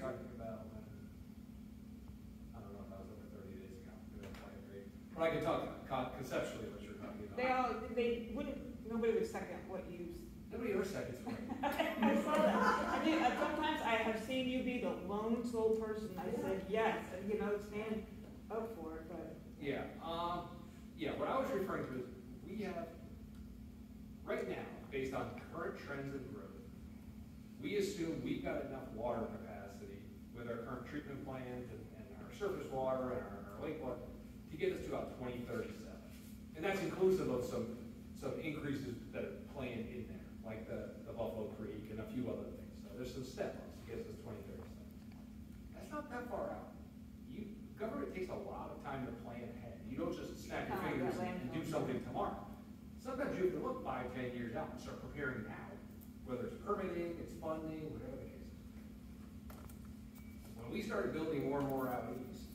talking about when, I don't know if that was over thirty days ago, maybe that's why I. But I can talk con- conceptually what you're talking They about. all, they wouldn't, nobody would second what you. Nobody ever seconds for me. I saw that. I mean, uh, sometimes I have seen you be the lone sole person. I said, yes, and you know, stand up for it, but. Yeah, um, yeah, what I was referring to is, we have, right now, based on current trends and growth, we assume we've got enough water capacity with our current treatment plants and, and our surface water and our, our lake water to get us to about twenty thirty-seven. And that's inclusive of some, some increases that are planned in there, like the, the Buffalo Creek and a few other things. So there's some step ups to get us to twenty thirty-seven. That's not that far out. You, government takes a lot of time to plan ahead. You don't just snap your fingers and and do something tomorrow. Sometimes you have to look five, ten years out and start preparing now, whether it's permitting, it's funding, whatever the case is. When we started building more and more out east,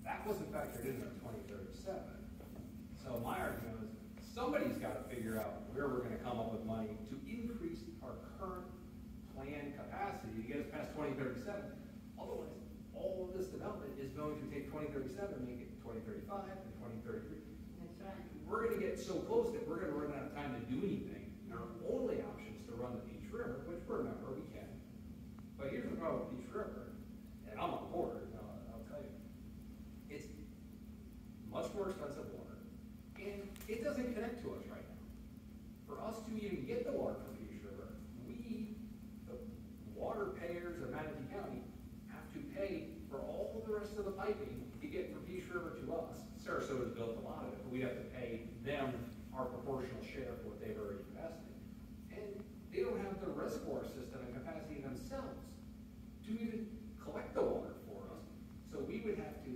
that wasn't factored into twenty thirty-seven. So my argument is, somebody's gotta figure out where we're gonna come up with money to increase our current planned capacity to get us past twenty thirty-seven. Otherwise, all of this development is going to take twenty thirty-seven, make it twenty thirty-five and twenty thirty-three. That's right. We're gonna get so close that we're gonna run out of time to do anything. And Our only option is to run the Peace River, which remember, we can. But here's the problem with Peace River, and I'm on board, I'll, I'll tell you. It's much more expensive water, and it doesn't connect to us right now. For us to even get the water from Peace River, we, the water payers of Manatee County, have to pay for all the rest of the piping to get from Peace River to us. Sarasota's built a lot of it, but we have to pay them our proportional share for what they've already invested. And they don't have the reservoir system and capacity themselves to even collect the water for us. So we would have to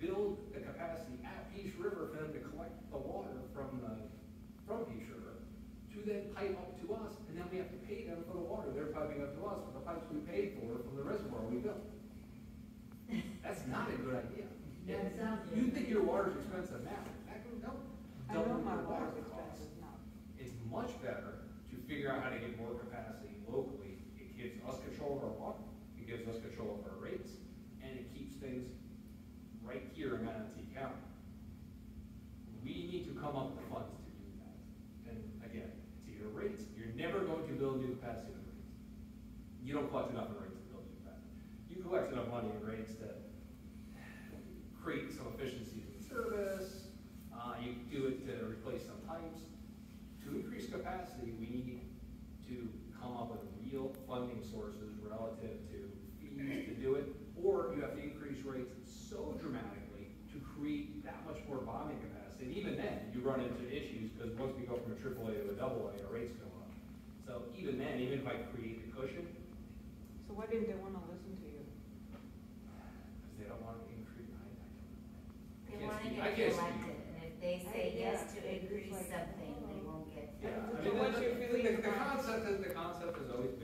build the capacity at Peace River for them to collect the water from the, from Peace River, to then pipe up to us, and then we have to pay them for the water they're piping up to us for the pipes we paid for from the reservoir we built. That's not a good idea. That sounds You good. think your water's expensive now, that can, no, I know double my your water water's costs. expensive now. It's much better to figure out how to get more capacity locally. It gives us control of our water, it gives us control of our rates, and it keeps things right here in Manatee County. We need to come up with the funds to do that. And again, it's either rates, you're never going to build new capacity with rates. You don't collect enough in rates to build new capacity. You collect enough money in rates to create some efficiencies in service, uh, you do it to replace some pipes. To increase capacity, we need to come up with real funding sources relative to fees to do it, or you have to increase rates so dramatically to create that much more bonding capacity. And even then, you run into issues, because once we go from a triple A to a double A, our rates go up. So even then, even if I create the cushion, So why didn't they wanna listen to you? because they don't want to increase, I, I They can't want to speak- get I can't elected, and if they say I- yes yeah, to it's increase like, something, oh. they won't get. Yeah, I mean, what's the, the, the- the concept is, the concept has always been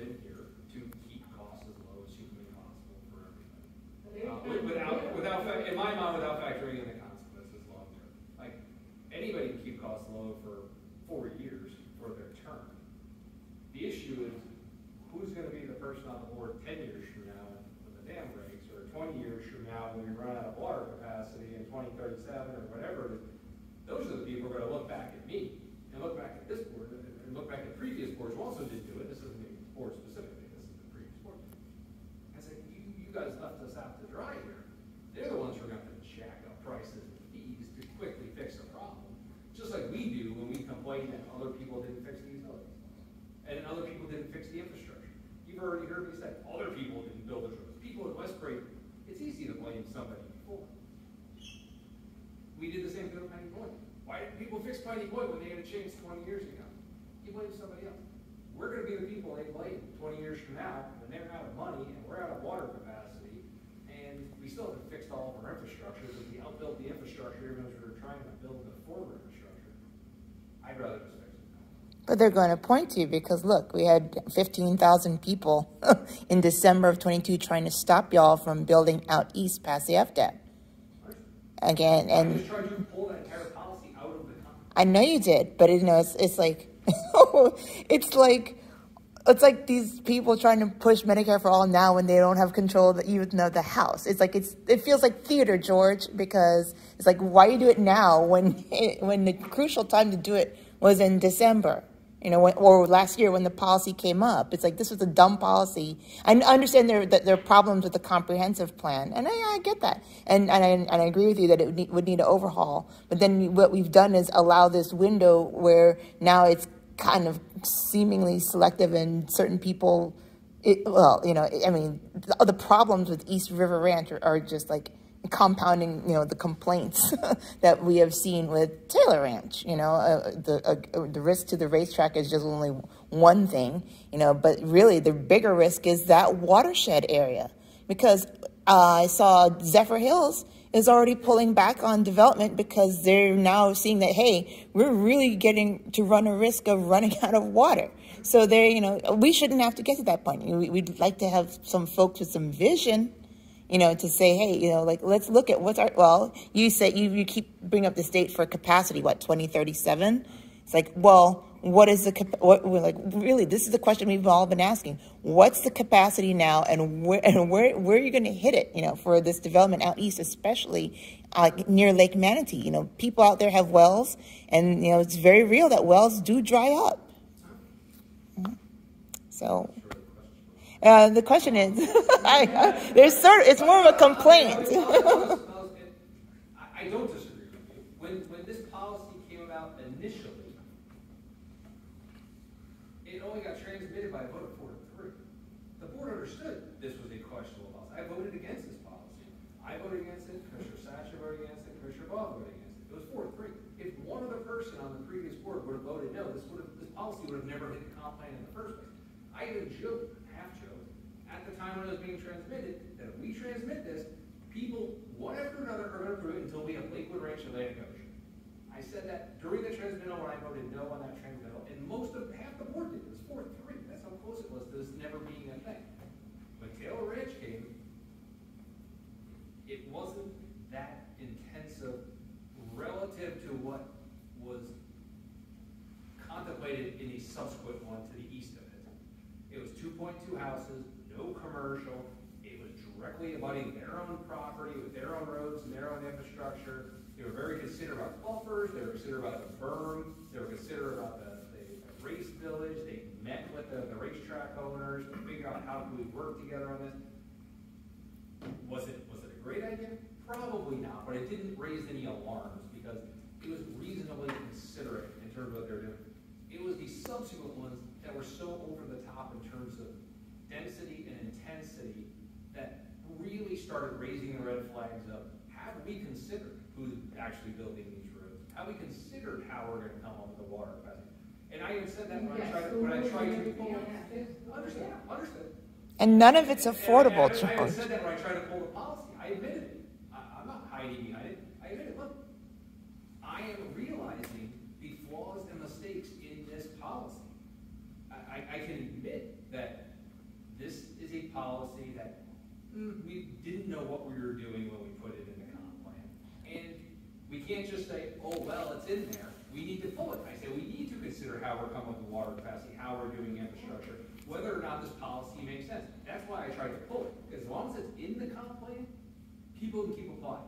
20 years ago. He blames somebody else. We're going to be the people they blame 20 years from now when they're out of money and we're out of water capacity and we still haven't fixed all of our infrastructure but we outbuilt the infrastructure even as we were trying to build the former infrastructure. I'd rather just fix it now. But they're going to point to you because look, we had 15,000 people in December of 22 trying to stop y'all from building out east past the FDA. Again, and. I know you did, but you know, it's, it's like, it's like it's like these people trying to push Medicare for all now when they don't have control that even of the House. It's like it's it feels like theater, George, because it's like why you do it now when it, when the crucial time to do it was in December, you know, or last year when the policy came up. It's like this was a dumb policy. I understand there that there are problems with the comprehensive plan, and I, I get that, and and I, and I agree with you that it would need, would need an overhaul. But then what we've done is allow this window where now it's kind of seemingly selective and certain people it, well you know i mean the, the, problems with east river ranch are, are just like compounding you know the complaints that we have seen with taylor ranch you know uh, the uh, the risk to the racetrack is just only one thing you know but really the bigger risk is that watershed area because uh, i saw Zephyrhills is already pulling back on development because they're now seeing that, hey, we're really getting to run a risk of running out of water. So they're, you know, we shouldn't have to get to that point. We'd like to have some folks with some vision, you know, to say, hey, you know, like, let's look at what's our, well, you say, you, you keep bring up the state for capacity, what, 2037? It's like, well, what is the what we're like really this is the question we've all been asking. What's the capacity now and where and where where are you going to hit it you know for this development out east especially uh, near lake manatee? You know people out there have wells and you know it's very real that wells do dry up. So uh, the question is I, I, there's sort of, it's more of a complaint I don't disagree with you when when this policy came about initially it only got transmitted by a vote of four to three. The board understood this was a questionable policy. I voted against this policy. I voted against it, Commissioner Satcher voted against it, Commissioner Ball voted against it. It was four to three. If one other person on the previous board would have voted no, this would have, this policy would have never hit the comp plan in the first place. I even joked, at the time when it was being transmitted, that if we transmit this, people, one after another, are going to approve it until we have Lakewood Ranch and Atlantic Ocean. I said that during the transmittal when I voted no on that transmittal, and most of, half the board did, it was four three, that's how close it was to this never being a thing. When Taylor Ranch came, it wasn't that intensive relative to what was contemplated in the subsequent one to the east of it. It was two point two houses, no commercial, it was directly abutting their own property with their own roads and their own infrastructure. They were very considerate about buffers, they were considerate about the berm, they were considerate about the, the, race village, they met with the, the racetrack owners to figure out how we work together on this. Was it, was it a great idea? Probably not, but it didn't raise any alarms because it was reasonably considerate in terms of what they're doing. It was the subsequent ones that were so over the top in terms of density and intensity that really started raising the red flags of have we considered who's actually building these roads? Have we considered how we're gonna come up with the water capacity? And I even said that when I tried, to- when I tried to pull it. Understand, understood. and none of it's affordable And I- I even george said that when I tried to pull the policy, I admitted it. I, I'm not hiding behind it, I admit it, look. I am realizing the flaws and mistakes in this policy. I, I, I can admit that this is a policy that mm, we didn't know what we were doing when we put it in the comp plan. And we can't just say, oh, well, it's in there, we need to pull it. I say, we need to consider how we're coming up with water capacity, how we're doing infrastructure, whether or not this policy makes sense. That's why I tried to pull it, as long as it's in the comp plan, people can keep applying.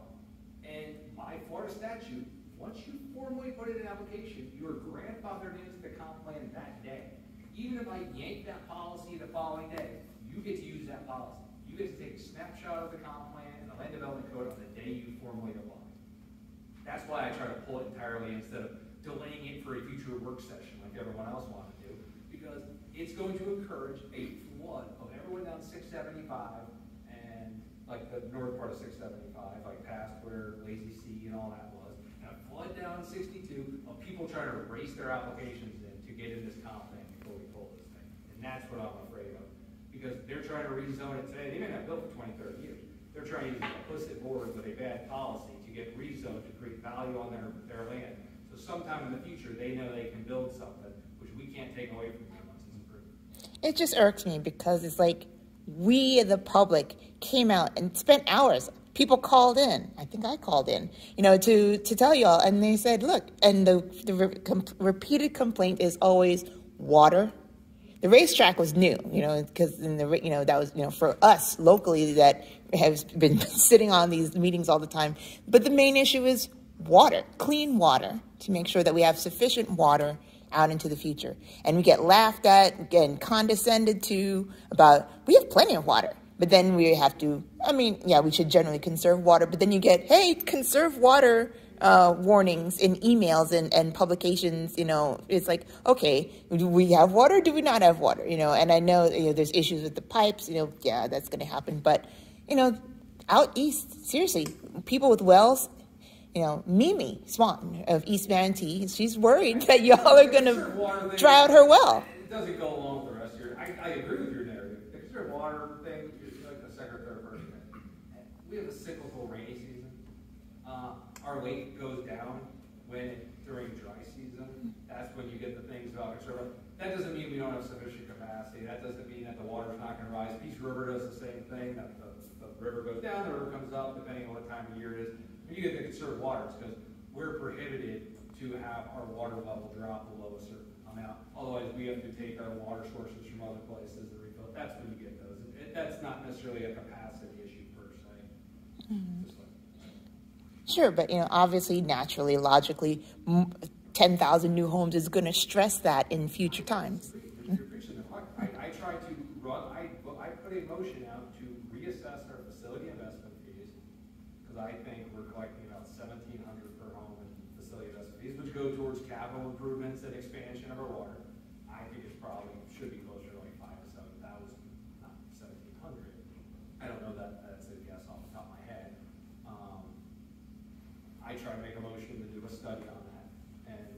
And by Florida statute, once you formally put in an application, you are grandfathered into the comp plan that day. Even if I yank that policy the following day, you get to use that policy. You get to take a snapshot of the comp plan and the land development code on the day you formally apply. That's why I try to pull it entirely instead of delaying it for a future work session like everyone else wanted to because it's going to encourage a flood of everyone down six seventy-five and like the north part of six seventy-five, like past where Lazy Sea and all that was, and a flood down sixty-two of people trying to race their applications in to get in this comp plan before we pull this thing. And that's what I'm afraid of, because they're trying to rezone it today, they may not build for 20, 30 years. They're trying to use implicit boards with a bad policy get rezoned to create value on their, their land. So sometime in the future, they know they can build something, which we can't take away from them once it's approved. it just irks me because it's like we the public came out and spent hours people called in i think i called in you know to to tell y'all and they said look and the the re- com- repeated complaint is always water the racetrack was new, you know, because in the, you know, that was, you know, for us locally that has been sitting on these meetings all the time. But the main issue is water, clean water, to make sure that we have sufficient water out into the future. And we get laughed at and condescended to about, we have plenty of water. But then we have to, I mean, yeah, we should generally conserve water, but then you get, hey, conserve water uh, warnings in emails and, and publications, you know, it's like, okay, do we have water? Do we not have water? You know, and I know, you know, there's issues with the pipes, you know, yeah, that's going to happen. But, you know, out east, seriously, people with wells, you know, Mimi Swan of East Manatee, she's worried that y'all are going to dry out her well. It doesn't go along with the rest of your, I, I agree with your narrative. The conserved water thing, like the second or third person. We have a cyclical rainy season. Uh, our lake goes down when, during dry season. Hmm. That's when you get the things about conserve. That doesn't mean we don't have sufficient capacity. That doesn't mean that the water's not gonna rise. Peace River does the same thing, that the, the river goes down, the river comes up, depending on what time of year it is. When you get the conserved waters, because we're prohibited to have our water level drop below a certain amount. Otherwise, we have to take our water sources from other places and refill. That's when you get those. It, that's not necessarily a capacity issue per se. Hmm. Just like- Sure, but you know, obviously, naturally, logically, 10,000 new homes is going to stress that in future times. You're preaching the choir. I, I tried to run, I, I put a motion out to reassess our facility investment fees, because I think we're collecting about seventeen hundred per home in facility investment fees, which go towards capital improvements and expansion of our water. I think it's probably, should be closer to like five to seven thousand, not seventeen hundred. I don't know that, that's a guess off the top of my head. Um, I tried to make a motion to do a study on that, and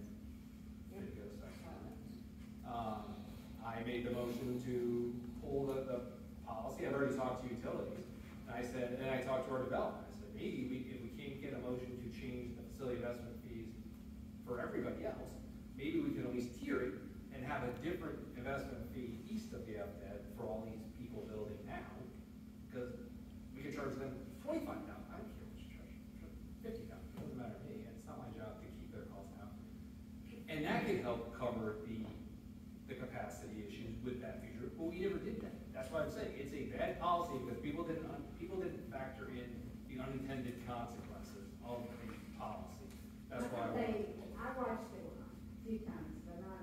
didn't get a second on that. Um, I made the motion to pull the, the policy, I've already talked to utilities, and I said, and I talked to our development, I said, maybe we, if we can't get a motion to change the facility investment fees for everybody else, maybe we can at least tier it and have a different investment fee east of the FDED for all these people building now, because we can charge them twenty-five thousand, I don't care what you charge, fifty thousand, doesn't matter to me, it's not my job to keep their costs down. And that could help cover the, the capacity issues with that feature, but we never did that. That's why I'm saying, it's a bad policy because people didn't, un- people didn't factor in the unintended consequences of the policy. That's why. I They, I watched it a few times, but not,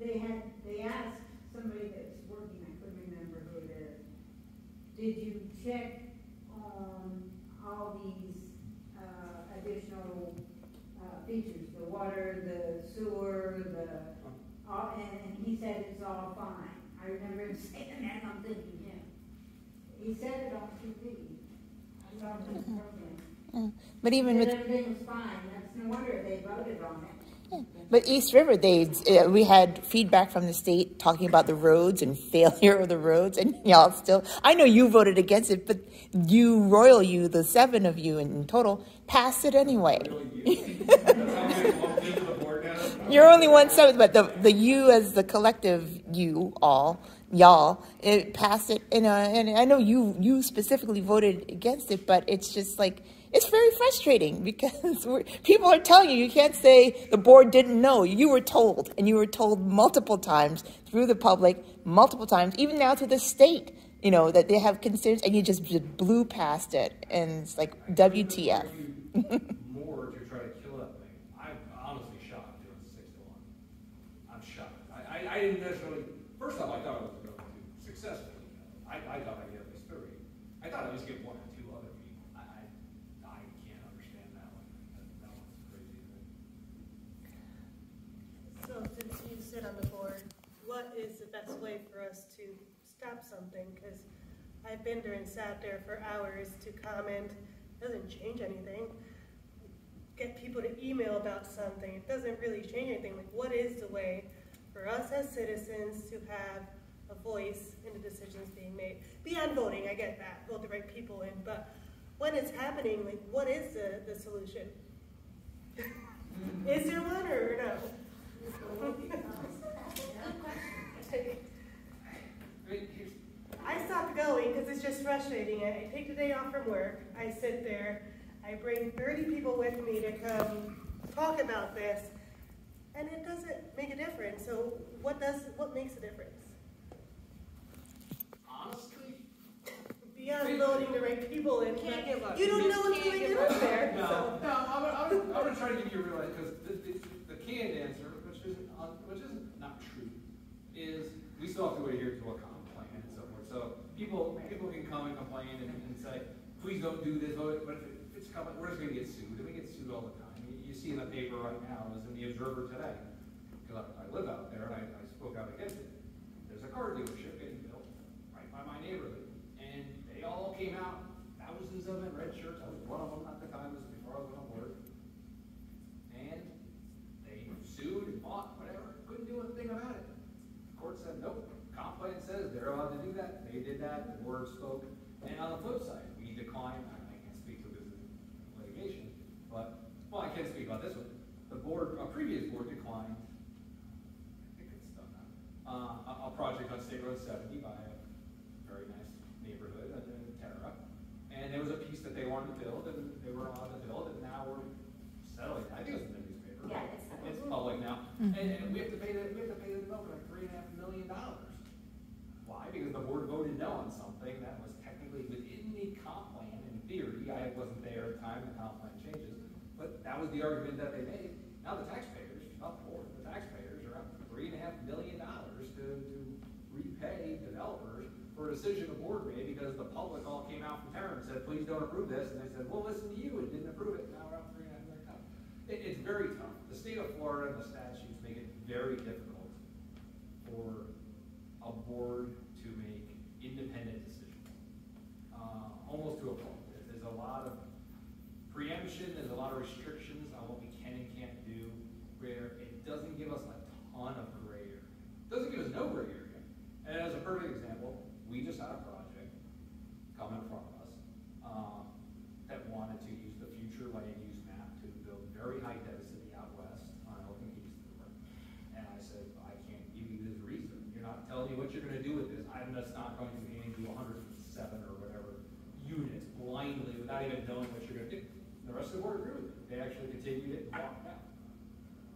they had, they asked somebody that's working, I couldn't remember who it is, did you check on all these, uh, additional, uh, features, the water, the sewer, the, all, and, and he said it's all fine. I remember him saying that, I'm thinking, yeah. He said it on TV. I saw him in the program. But even with everything was fine, that's no wonder they voted on it. But East River, they uh, we had feedback from the state talking about the roads and failure of the roads, and y'all still. I know you voted against it, but you, royal you, the seven of you in total, passed it anyway. You're only one seventh, but the the you as the collective you all y'all it passed it, and uh, and I know you you specifically voted against it, but it's just like. It's very frustrating because we're, people are telling you you can't say the board didn't know. You were told, and you were told multiple times through the public, multiple times, even now to the state, you know, that they have concerns, and you just, just blew past it. And it's like, WTF. More to try to kill that thing. I'm honestly shocked it was six to one. I'm shocked. I, I, I didn't necessarily, first off, I thought it was going to successfully. I, I thought I'd get at least three. I thought I'd at least get one or two other people. I, I, I can't understand that one. That, that one's crazy. to me. So since you sit on the board, what is the best way for us to stop something? Because I've been there and sat there for hours to comment, It doesn't change anything. Get people to email about something, it doesn't really change anything. Like, what is the way for us as citizens to have a voice in the decisions being made? Beyond voting, I get that, vote the right people in, but when it's happening, like, what is the, the solution? Is there one or no? take. I stopped going because it's just frustrating. I, take the day off from work. I sit there. I bring 30 people with me to come talk about this, and it doesn't make a difference. So what does what makes a difference? Honestly. Beyond loading the right people in, can't give up. You don't know what's going on out there. No, so. no, I'm gonna, I'm, gonna, I'm gonna try to give you a real because the, the, the canned answer, which isn't uh, which isn't is we still have to adhere to a comp plan and so forth. So people, people can come and complain and, and say, please don't do this, but if it's coming, we're just gonna get sued, and we get sued all the time. You, see in the paper right now, it was in the Observer today, because I, I live out there and I, I spoke out against it. There's a car dealership getting built right by my neighborhood, and they all came out, thousands of them in red shirts, I was one of them at the time, this was before I was on board. And they sued and fought, whatever, couldn't do a thing about it. The court said, nope, comp plan says they're allowed to do that, they did that, the board spoke. And on the flip side, we declined, I I can't speak to this litigation, but, well, I can't speak about this one. The board, a previous board declined, I think it's done now, uh, a, a project on State Road seventy by a very nice neighborhood in Tara. And there was a piece that they wanted to build, and they were allowed to build, and now we're settling, I think it's in the newspaper. Yeah, it's settled. It's public now, and, and we have to pay the, we have to pay the developer like three and a half million dollars. Why? Because the board voted no on something that was technically within the comp plan, in theory, I wasn't there at the time, the comp plan changes, but that was the argument that they made. Now the taxpayers, not the the taxpayers are up three and a half million dollars to, to repay developers for a decision the board made because the public all came out from Tara and said, please don't approve this, and they said, we'll listen to you, and didn't approve it, now we're up three and a half million dollars. It, it's very tough. The state of Florida and the statutes make it very difficult for a board to make independent decisions. Uh, almost to a point. There- There's a lot of preemption, there's a lot of restrictions on what we can and can't do, where it doesn't give us a ton of gray area. It Doesn't give us no gray area. And as a perfect example, we just had a project come in front of us, um, that wanted to use the future land use map to build very high density out west on Elkin East River. And I said, I can't give you this reason, you're not telling me what you're gonna do with this, I'm just not going to be aiming to hundred and seven or whatever units without even knowing what you're gonna do. The rest of the board agreed with it, they actually continued it and walked out.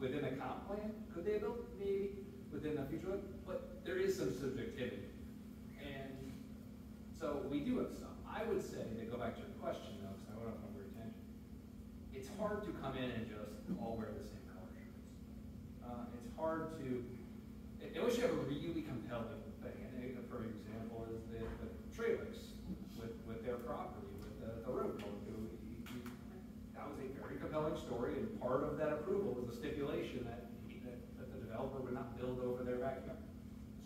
Within the comp plan, could they have built? Maybe, within the future, but there is some subjectivity. And so we do have some. I would say, to go back to your question though, because I want to come to your attention, it's hard to come in and just all wear the same color shirts. Uh, it's hard to, unless you have a really compelling thing, and a perfect example is the, the trailers with, with their property, the road. That was a very compelling story, and part of that approval was a stipulation that, that, that the developer would not build over their backyard.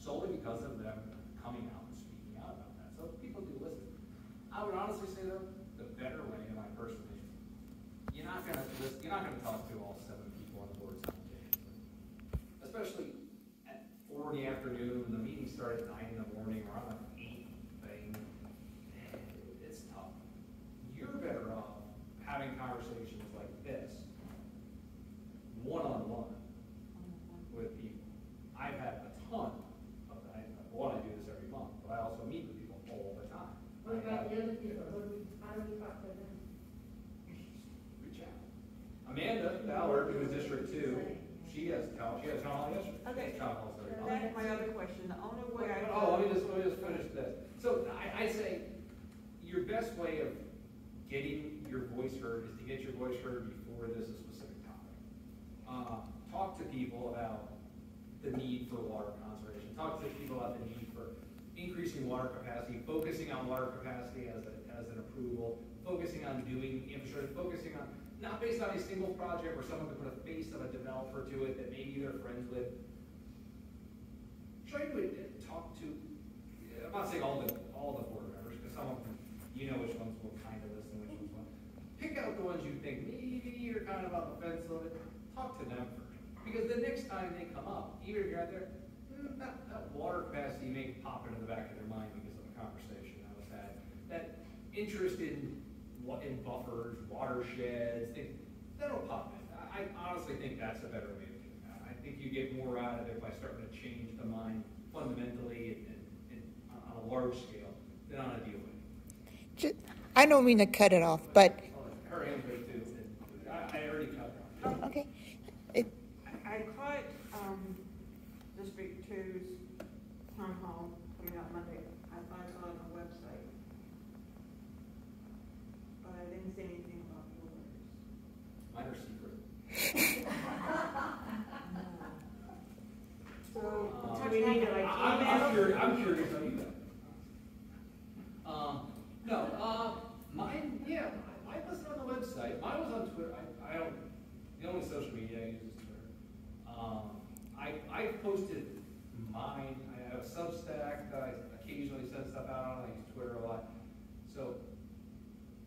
Solely because of them coming out and speaking out about that, so people do listen. I would honestly say though, the better way, in my personal opinion, you're not gonna, you're not gonna talk to all seven people on the board. Especially at four in the afternoon, the meeting started at nine in the morning, or on an eight thing. It's tough. You're better off having conversations like this, one-on-one with people. I've had a ton of, I, one, I do this every month, but I also meet with people all the time. What about the other people? What do we, how do we talk to them? reach out. Amanda Ballard, who is District Two, she has town, she has town hall yesterday. Okay. Town hall every month. That's my other question, the only way I. Oh, let me just, let me just finish this. So I, I say, your best way of getting your voice heard is to get your voice heard before this is a specific topic. Uh, talk to people about the need for water conservation, talk to people about the need for increasing water capacity, focusing on water capacity as a, as an approval, focusing on doing infrastructure, focusing on, not based on a single project where someone can put a face of a developer to it that maybe they're friends with, try to uh, talk to, I'm not saying all the, all the board members, because some of them, you know which ones will kind of listen, which ones won't. Pick out the ones you think maybe you're kind of on the fence a little bit, talk to them. Because the next time they come up, even if you're out there, mm, that, that water capacity may pop into the back of their mind because of a conversation that was had. That interest in what, in buffers, watersheds, things, that'll pop in. I, I honestly think that's a better way to do it. I think you get more out of it by starting to change the mind fundamentally and, and, and on a large scale than on a deal I don't mean to cut it off, but Her hands raised too, and I, I already cut her off. okay. It, I I caught, um, District Two's town hall coming out Monday, I, I saw it on the website. But do we need to like I- I'm, I'm curious, I'm curious how you know. Um, no, uh, mine, yeah, mine wasn't on the website, mine was on Twitter, I, I don't, the only social media I use is Twitter. Um, I, I posted mine, I have a Substack that I occasionally send stuff out, I use Twitter a lot. So,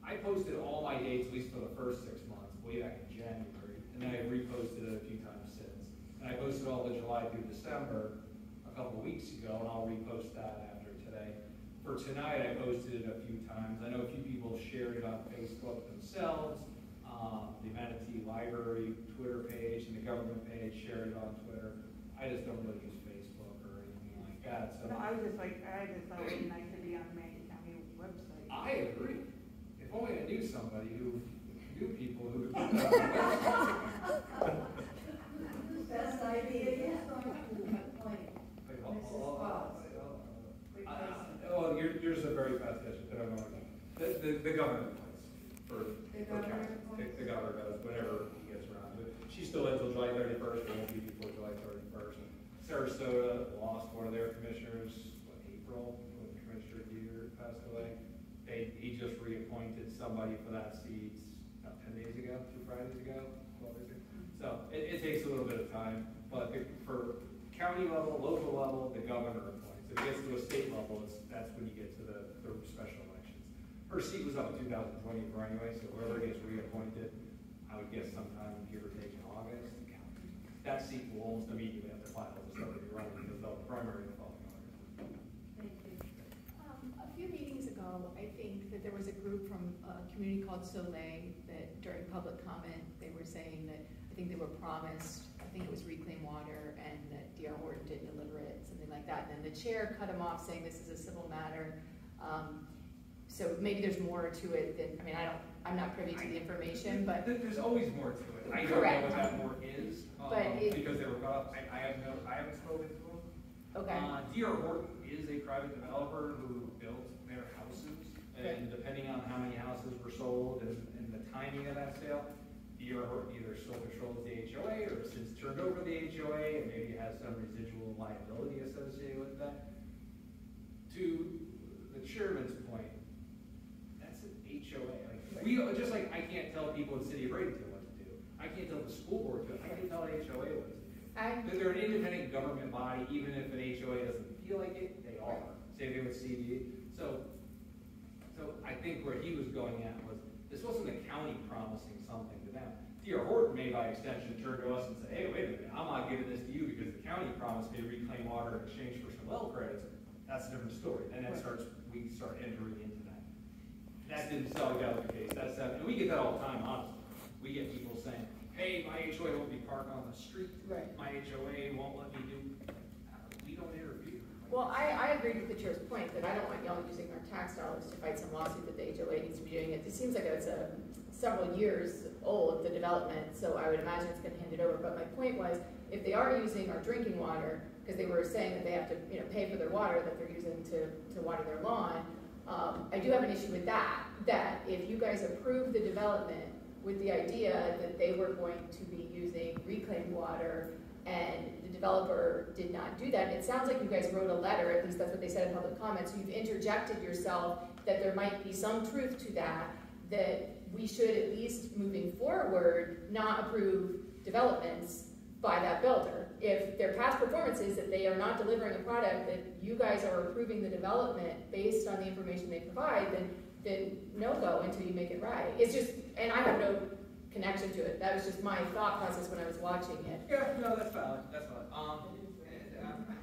I posted all my dates, at least for the first six months, way back in January, and then I reposted it a few times since. And I posted all the July through December a couple weeks ago, and I'll repost that after today. For tonight, I posted it a few times. I know a few people shared it on Facebook themselves. Um, the Manatee Library Twitter page and the government page shared it on Twitter. I just don't really use Facebook or anything like that, so. No, I was just like, I just thought it would be nice to be on the Macon County website. I agree. If only I knew somebody who knew people who would put that on the. Best idea yet. Appoint Wait, hold- Mrs. hold on. Fox. Uh, Oh, you're, yours a very fast question, but I don't know. The, the, the governor appoints for, The for governor. The, appoints? the governor does, whenever he gets around to it. She's still in until July thirty-first, it won't be before July thirty-first. Sarasota lost one of their commissioners, what, April, when Commissioner Deere passed away. They, he just reappointed somebody for that seat, about ten days ago, two Fridays ago, twelve days ago. So it, it takes a little bit of time, but the- for county level, local level, the governor appoints. If it gets to a state level, that's when you get to the, the special elections. Her seat was up in two thousand twenty-four anyway, so whoever gets reappointed, I would guess sometime give or take in August. That seat will almost immediately have to file to start running because the primary is following August. Thank you. Um, A few meetings ago, I think that there was a group from a community called Soleil that during public comment, they were saying that, I think they were promised, I think it was reclaim water DR Horton didn't deliver it, something like that. And then the chair cut him off saying this is a civil matter. Um, So maybe there's more to it than, I mean, I don't, I'm not privy to the information, but, There's always more to it. I don't know what that more is, um, it- because they were cut off. I, I have no, I haven't spoken to them. okay. Uh, D.R. Horton is a private developer who built their houses, and depending on how many houses were sold and, and the timing of that sale, Either still controls the HOA or since turned over the HOA and maybe has some residual liability associated with that. To the chairman's point, that's an HOA. Like, we, just like I can't tell people in the city of Bradenton what to do. I can't tell the school board, what to do. I can't tell an HOA what to do. They're an independent government body, even if an HOA doesn't feel like it, they are. Same thing with CD. So, so I think where he was going at was, this wasn't the county promising something to them. D.R. Horton may by extension turn to us and say, hey, wait a minute, I'm not giving this to you because the county promised me to reclaim water in exchange for some well credits. That's a different story. And that starts, we start entering into that. That didn't sell out the case. That's, that- and we get that all the time, honestly. We get people saying, hey, my HOA won't be parked on the street. Right. My HOA won't let me do, we don't interview. Well, I, I agree with the chair's point that I don't want y'all using our tax dollars to fight some lawsuit that the HOA needs to be doing it. It seems like it's a several years old, the development, so I would imagine it's gonna hand it over. But my point was, if they are using our drinking water, because they were saying that they have to, you know, pay for their water that they're using to, to water their lawn, um, I do have an issue with that, that if you guys approve the development with the idea that they were going to be using reclaimed water and the developer did not do that. It sounds like you guys wrote a letter, at least that's what they said in public comments. You've interjected yourself that there might be some truth to that, that we should at least moving forward, not approve developments by that builder. If their past performance is that they are not delivering a product, that you guys are approving the development based on the information they provide, then, then no go until you make it right. It's just, and I have no connection to it. That was just my thought process when I was watching it. Yeah, no, that's valid, that's valid. Um, and, uh,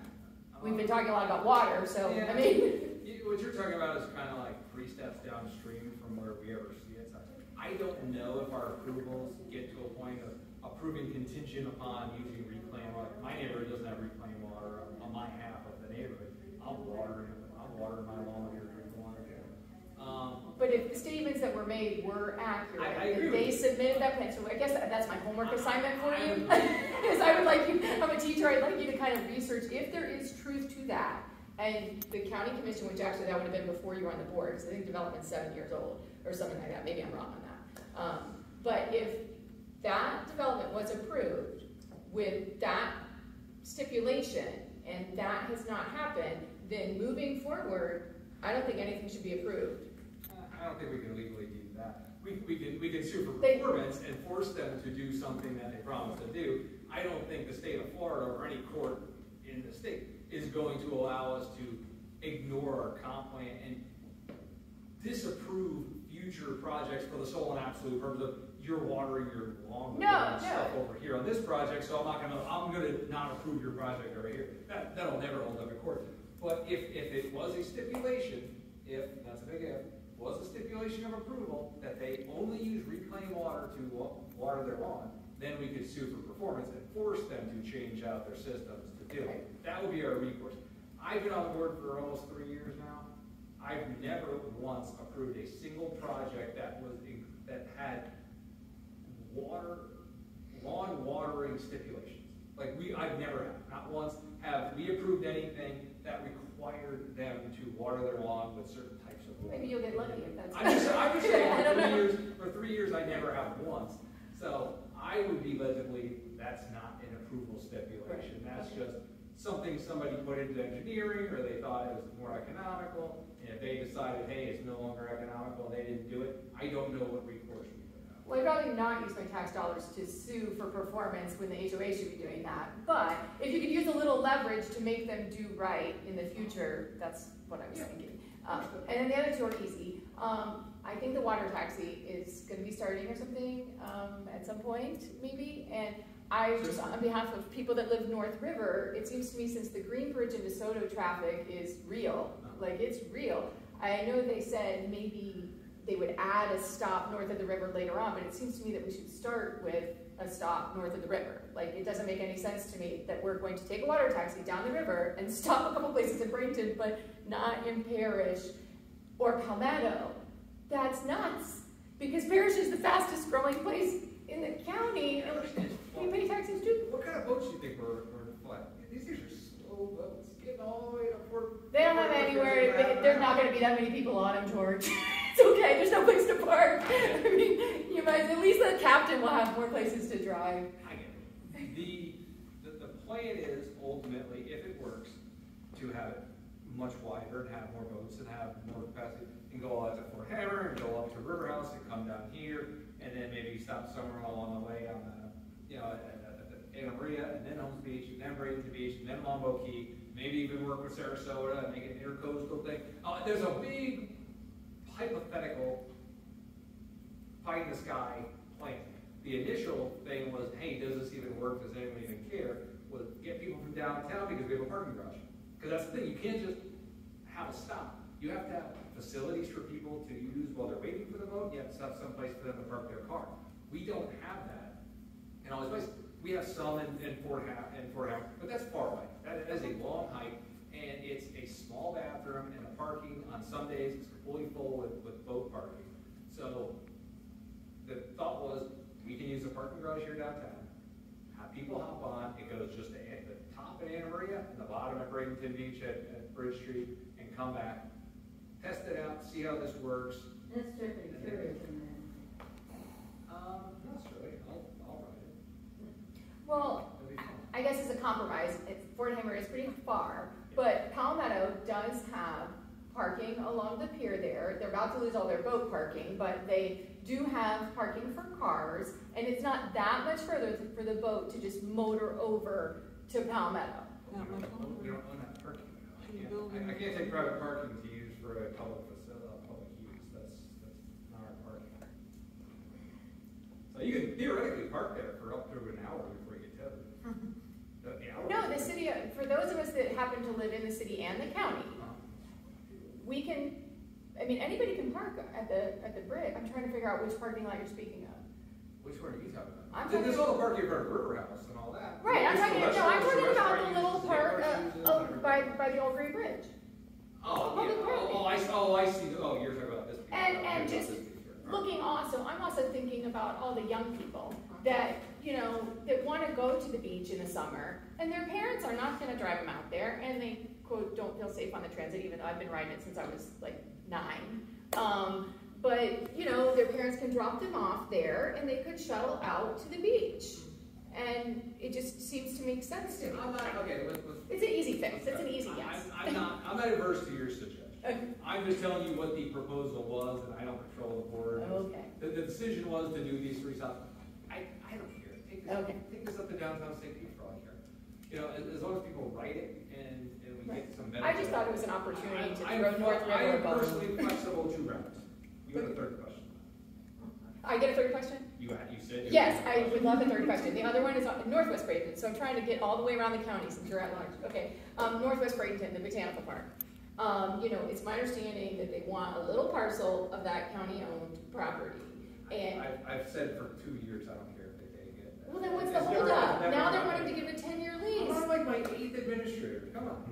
We've been talking a lot about water, so, I mean, You- What you're talking about is kind of like three steps downstream from where we ever see it. So I don't know if our approvals get to a point of approving contingent upon using reclaimed water. My neighborhood doesn't have reclaimed water on my half of the neighborhood. I'm watering, I'm watering my lawn here, drinking water. Um, but if the statements that were made were accurate, I- I agree they submitted that plan, so I guess that- that's my homework assignment for you. Because I would like you, I'm a teacher, I'd like you to kind of research if there is truth to that. And the county commission, which actually that would have been before you were on the board, because I think development's seven years old, or something like that, maybe I'm wrong on that. Um, But if that development was approved with that stipulation, and that has not happened, then moving forward, I don't think anything should be approved. I don't think we can legally do that. We, we can, we can sue for performance and force them to do something that they promised to do. I don't think the state of Florida or any court in the state is going to allow us to ignore our comp plan and disapprove future projects for the sole and absolute purpose of you're watering your lawn No, no. stuff over here on this project, so I'm not gonna, I'm gonna not approve your project over here. That, that'll never hold up in court. But if, if it was a stipulation, if, that's a big if, was a stipulation of approval that they only use reclaimed water to water their lawn, then we could sue for performance and force them to change out their systems to do it. That would be our recourse. I've been on board for almost three years now. I've never once approved a single project that was, in- that had water, lawn watering stipulations. Like we, I've never have, not once have we approved anything that required them to water their lawn with certain types of water. Maybe you'll get lucky if that's. I'm just, saying, for three know. years, for three years, I never have once. So I would be led to believe that's not an approval stipulation. Right, That's okay. just something somebody put into engineering, or they thought it was more economical. And if they decided, hey, it's no longer economical, and they didn't do it, I don't know what recourse we would have. Well, I'd rather not use my tax dollars to sue for performance when the HOA should be doing that. But if you could use a little leverage to make them do right in the future, that's what I was Yeah. thinking. Um, and then the other two are easy. Um, I think the water taxi is gonna be starting or something, um, at some point, maybe. And I just, on behalf of people that live North River, it seems to me since the Green Bridge and DeSoto traffic is real, like it's real. I know they said maybe they would add a stop north of the river later on, but it seems to me that we should start with a stop north of the river. Like, it doesn't make any sense to me that we're going to take a water taxi down the river and stop a couple places in Bradenton, but not in Parrish or Palmetto. That's nuts, because Parrish is the fastest growing place in the county, and we pay taxes too. What kind of boats do you think we're, we're flying? These things are slow boats, getting all the way up Fort. They don't have anywhere, they- there's not gonna be that many people on them, George. It's okay, there's no place to park. I mean, you might, at least the captain will have more places to drive. I get it. The, the, the plan is ultimately, if it works, to have it much wider and have more boats and have more capacity, and go out to Fort Hammer and go up to River House and come down here, and then maybe stop somewhere along the way on the, you know, Anna Maria, and then Holmes Beach, and then Bradenton Beach, and then Longboat Key, maybe even work with Sarasota and make it an intercoastal thing. Uh, there's a big hypothetical pie in the sky plan. The initial thing was, hey, does this even work? Does anyone even care? Was get people from downtown because we have a parking garage. Because that's the thing, you can't just have a stop. You have to have facilities for people to use while they're waiting for the boat. You have to have someplace for them to park their car. We don't have that. in all these places, we have some in, in Fort Ha, in Fort but that's far away. That is a long hike, and it's a small bathroom, and the parking on some days is completely full with, with boat parking. So, the thought was, we can use the parking garage here downtown, have people hop on, it goes just to at the top at Anna Maria, and the bottom at Bradenton Beach at, at Bridge Street, and come back. Test it out, see how this works. That's strictly tourism then. Um, not really, I'll, I'll ride it. Well, It'll be fun. I guess as a compromise, Fort Hammer is pretty far, but Palmetto does have parking along the pier there. They're about to lose all their boat parking, but they do have parking for cars, and it's not that much further for the boat to just motor over to Palmetto. We don't own- we don't own that parking. Can you I can't- I, I can't take private parking to use for a public facility, public use, that's, that's not our parking. So you can theoretically park there for up to an hour before you get towed. The- the hour- No, the city, for those of us that happen to live in the city and the county, we can, I mean, anybody can park at the, at the bridge. I'm trying to figure out which parking lot you're speaking of. Which one are you talking I'm about? There's talking- all the parking for River House and all that. Right, I'm It's the talking, no, I'm restaurants, talking about the little park, uh, by, by the old Green Bridge. Oh, yeah, public oh, parking. oh, I, s- oh, I see, oh, you're talking about this. And- I'm and talking about just this. Looking also, I'm also thinking about all the young people that, you know, that wanna go to the beach in the summer, and their parents are not gonna drive them out there, and they, quote, don't feel safe on the transit, even though I've been riding it since I was like nine. Um, but, you know, their parents can drop them off there, and they could shuttle out to the beach. And it just seems to make sense to me. I'm not, okay, let's, let's It's an easy fix, it's an easy I- yes. I'm, I'm not, I'm not averse to your suggestion. Okay. I'm just telling you what the proposal was, and I don't control the board. Okay, The, the decision was to do these three stops. I, I don't care. Take this, Okay. take this up to downtown St. Pete for all I care. You know, as, as long as people write it and, and we get some benefit. I just thought it was an opportunity to I'm- throw I'm- North I River a am personally flexible to routes. You have a third question. I get a third question? You had, you said. you- Yes, I would love a third question. The other one is Northwest Bradenton, so I'm trying to get all the way around the county since you're at large. Okay, um, Northwest Bradenton, the Botanical Park. Um, you know, it's my understanding that they want a little parcel of that county-owned property. And, I've, I've said for two years, I don't care if they take it. Well, then what's the holdup? Now they're wanting to give a ten-year lease. I'm like my eighth administrator, come on.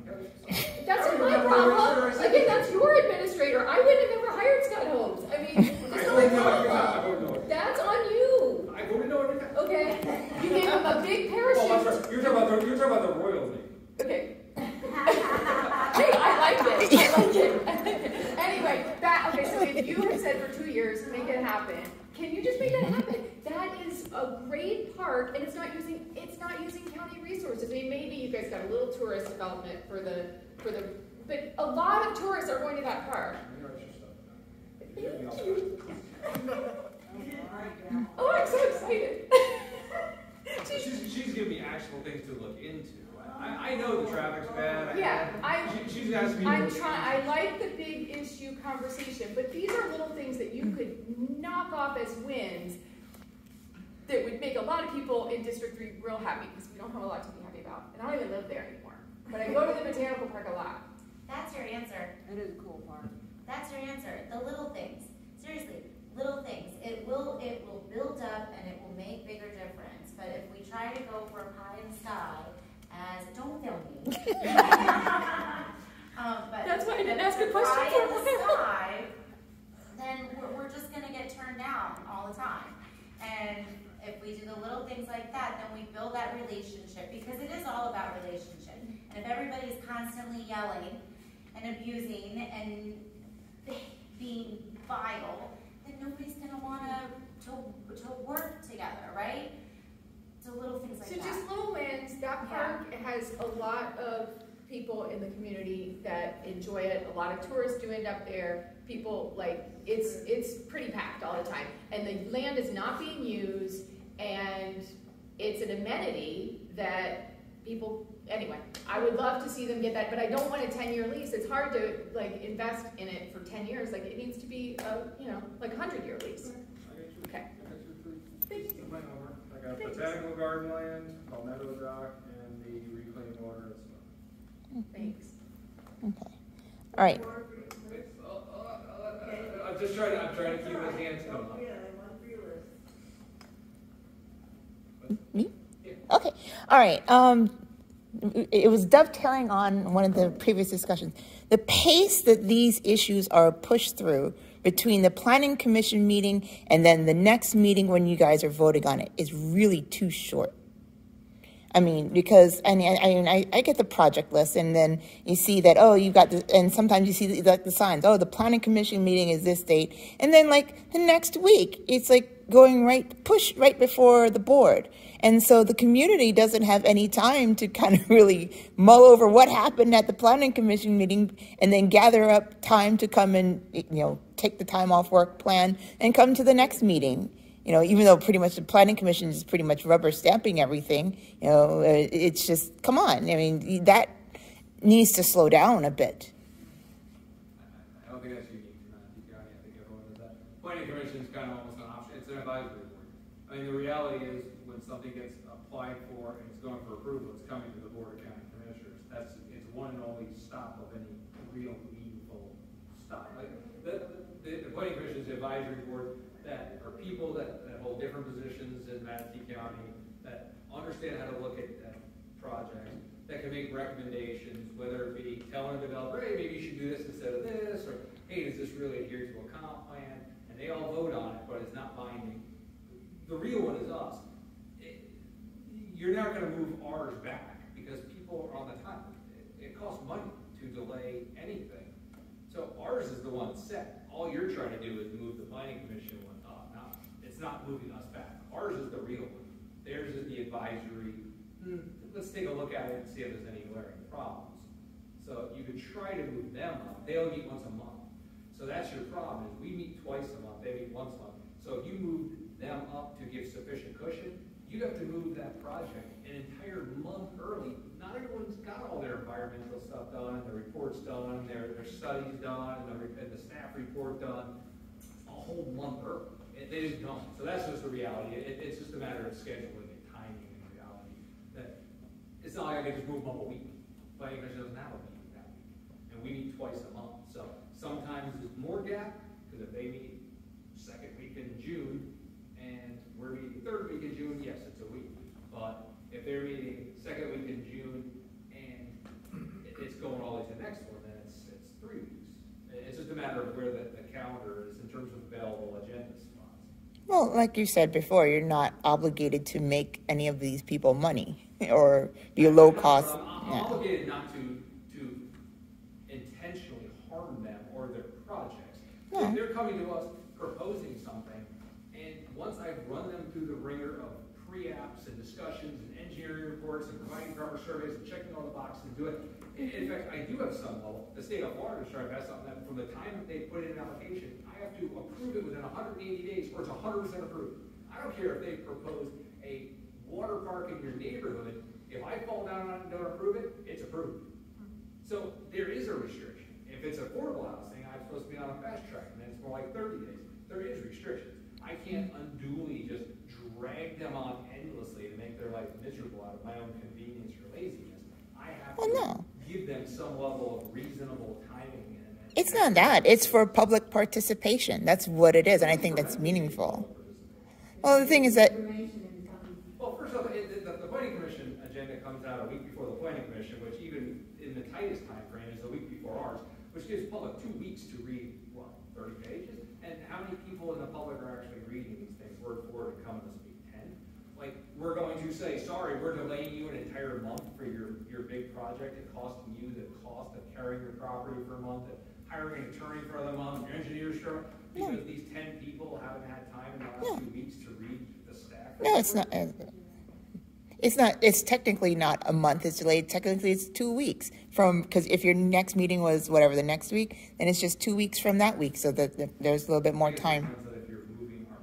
That's not my problem. when I said- Again, that's your administrator. I wouldn't have ever hired Scott Hopes. I mean, that's my no every time, I problem. That's on you. I voted no every time. Okay, you gave him a big Oh, parachute. sorry, you're talking about the, you're talking about the royal name. Okay. Hey, I like it. I like it. anyway, that okay. So if you have said for two years, make it happen. Can you just make that happen? That is a great park, and it's not using it's not using county resources. I mean, maybe you guys got a little tourist development for the for the, but a lot of tourists are going to that park. You know, it's your stuff. Thank you. Oh, I'm so excited. She's, she's giving me actual things to look into. I, I know the traffic's bad. I- Yeah, I- She, she's asking me. I'm trying, I like the big issue conversation, but these are little things that you could knock off as wins that would make a lot of people in District Three real happy, because we don't have a lot to be happy about. And I don't even live there anymore, but I go to the Botanical Park a lot. That's your answer. It is a cool park. That's your answer. The little things. Seriously, little things. It will it will build up and it will make bigger difference. But if we try to go for pie in the sky, as don't film me. um, but That's why I didn't ask a question for then we're, we're just gonna get turned down all the time. And if we do the little things like that, then we build that relationship because it is all about relationship. And if everybody is constantly yelling and abusing and being vile, then nobody's gonna wanna to, to work together, right? So little things like So that. just little wins, that park has a lot of people in the community that enjoy it, a lot of tourists do end up there. People, like, it's, it's pretty packed all the time, and the land is not being used, and it's an amenity that people, anyway, I would love to see them get that, but I don't want a ten-year lease, it's hard to, like, invest in it for ten years, like, it needs to be a, you know, like a hundred-year lease. I got you. Okay. I got you three. Thank you. Went over. Got Thanks. botanical garden land, Palmetto Dock, and the reclaimed water and stuff. Thanks. Okay. All right. I'm just trying to, I'm trying to keep his hands coming. Me? Okay. All right. Um, it was dovetailing on one of the previous discussions. The pace that these issues are pushed through between the planning commission meeting and then the next meeting when you guys are voting on it is really too short. I mean, because I mean, I, mean, I, I get the project list, and then you see that oh, you got the, and sometimes you see the, like the signs. Oh, the planning commission meeting is this date, and then like the next week, it's like going right push right before the board, and so the community doesn't have any time to kind of really mull over what happened at the planning commission meeting, and then gather up time to come and you know take the time off work plan and come to the next meeting you know, even though pretty much the planning commission is pretty much rubber stamping everything, you know, uh, it's just, come on. I mean, that needs to slow down a bit. I don't think I think that. Planning commission is kind of almost an option, it's an advisory board. I mean, the reality is, something gets applied for and it's going for approval, it's coming to the board of county commissioners. That's, it's one and only stop of any real meaningful stop. Like, the, the, the planning commission is the advisory board that are people that, that hold different positions in Manatee County, that understand how to look at, at projects, that can make recommendations, whether it be telling a developer, hey, maybe you should do this instead of this, or hey, does this really adhere to a comp plan? And they all vote on it, but it's not binding. The real one is us. You're not gonna move ours back, because people are on the time. It- costs money to delay anything. So ours is the one set. All you're trying to do is move the planning commission one up, not, it's not moving us back. Ours is the real one. Theirs is the advisory, hmm, let's take a look at it and see if there's any glaring problems. So you could try to move them up, they only meet once a month. So that's your problem, is we meet twice a month, they meet once a month. So if you moved them up to give sufficient cushion, you'd have to move that project an entire month early. Not everyone's got all their environmental stuff done, and their reports done, their, their studies done, and the, and the staff report done, a whole month early. They just don't. So that's just the reality. It, it's just a matter of scheduling and timing and reality. That, it's not like I can just move them up a week. Planning commission doesn't have a meeting that week. And we meet twice a month. So sometimes there's more gap, because if they meet second week in June, and we're meeting third week in June, yes, it's a week. But if they're meeting second week in June, and it's going all the way to the next one, then it's, it's three weeks. It's just a matter of where the, the calendar is in terms of available agenda spots. Well, like you said before, you're not obligated to make any of these people money or be a low cost. I'm I'm yeah. obligated not to, to intentionally harm them or their projects. Yeah. If they're coming to us proposing something, once I've run them through the ringer of pre-apps and discussions and engineering reports and providing proper surveys and checking all the boxes and do it, in, fact, I do have some level, the state of Florida is trying to pass something that from the time that they put in an application, I have to approve it within hundred and eighty days, or it's hundred percent approved. I don't care if they propose a water park in your neighborhood, if I fall down on it and don't approve it, it's approved. So there is a restriction. If it's affordable housing, I'm supposed to be on a fast track, and it's more like thirty days. There is restrictions. I can't unduly just drag them on endlessly to make their life miserable out of my own convenience or laziness. I have Well, to no. give them some level of reasonable timing It's not that. It's for public participation. That's what it is, and I think that's meaningful. Well, the thing is that Information and something. Well, first off, it, the, the planning commission agenda comes out a week before the planning commission, which even in the tightest time frame is a week before ours, which gives public two weeks to read, what, thirty pages? And how many people in the public are actually reading these things word for word and coming to speak? Ten? Like, we're going to say, sorry, we're delaying you an entire month for your, your big project, and costing you the cost of carrying your property for a month, hiring an attorney for another month, your engineers show, hmm. because these ten people haven't had time in the last hmm. two weeks to read the staff. no, it's not. It's not. It's technically not a month. It's delayed. Technically, it's two weeks from because if your next meeting was whatever the next week, then it's just two weeks from that week. So that, that there's a little bit more I guess it time. if you're moving our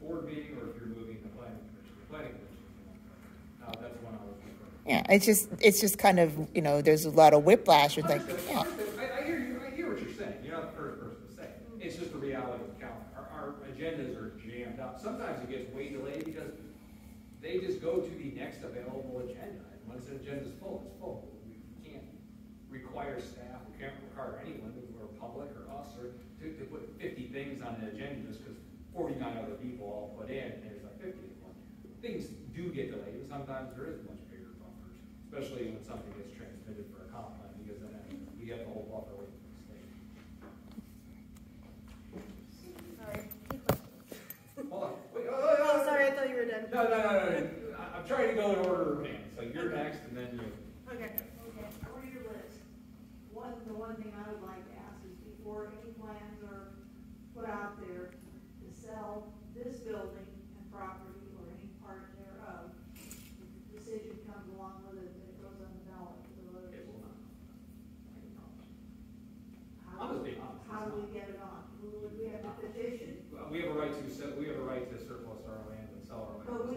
board meeting or if you're moving the planning commission. The planning commission, uh, that's one I was referring. Yeah, it's just it's just kind of you know there's a lot of whiplash with like yeah. I, I hear you, I hear what you're saying, you're not the first person to say it. It's just the reality of the calendar. Our, our agendas are jammed up. Sometimes it gets way delayed because they just go to the next available agenda. And once an agenda's full, it's full. We can't require staff, we can't require anyone, or public or us, or to, to put fifty things on an agenda just because forty-nine other people all put in, and there's like fifty of them. Things do get delayed, and sometimes there is much bigger buffers, especially when something gets transmitted for a comp plan, because then you get the whole buffer waiting for the state. Sorry. Keep questioning. Hold on, wait, oh, oh, Thought you were done. No, no, no, no, no, I- I'm trying to go in order of hand, so you're next, and then you. Okay. Okay, for your list, one, the one thing I would like to ask is before any plans are put out there to sell this building and property or any part thereof, the decision comes along with it, that it goes on the ballot for the voters. It will not. I can promise. How I'm just do- being honest, How it's do we get it on? Would we have a petition? Well, We have a right to, se- we have a right to surplus our land and